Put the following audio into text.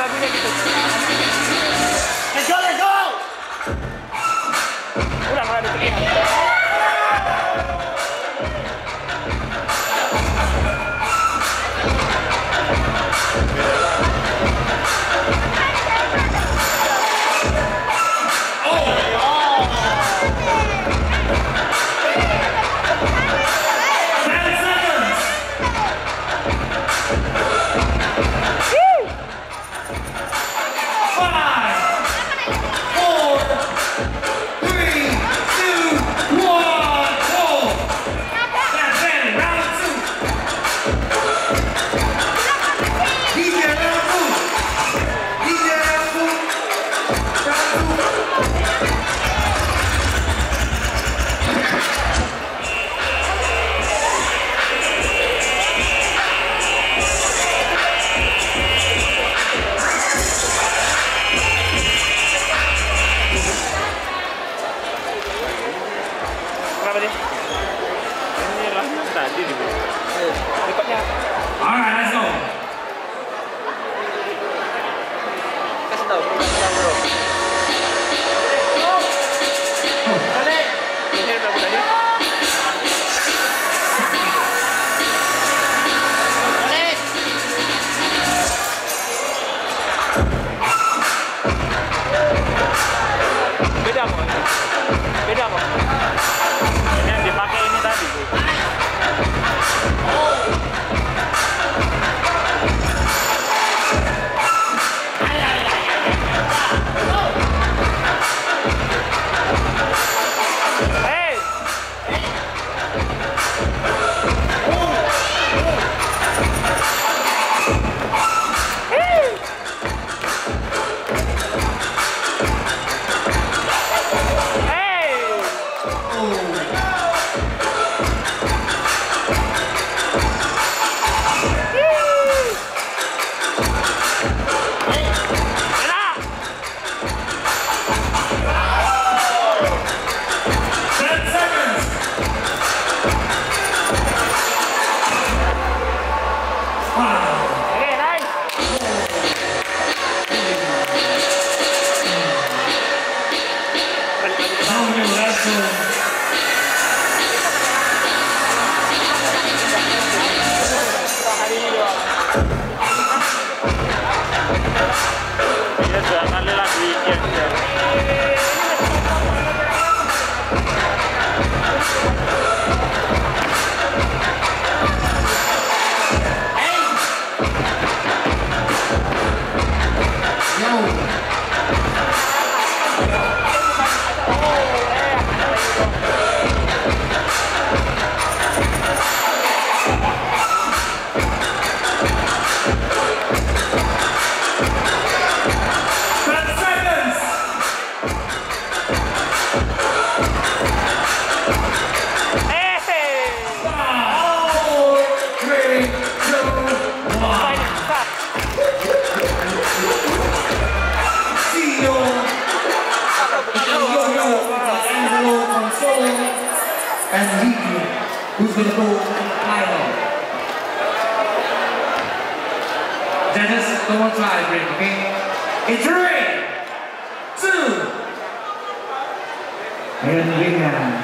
Let's go, let's go! Ulang, ulang, ulang. berapa dia? Ini rahmat tadi ni. Berikutnya. Alright, let's go. Kasih tahu. നല്ലതാക്കി and Lidya, who's going to go in final. Dennis, the one side break, okay? In three, two, and Leanne.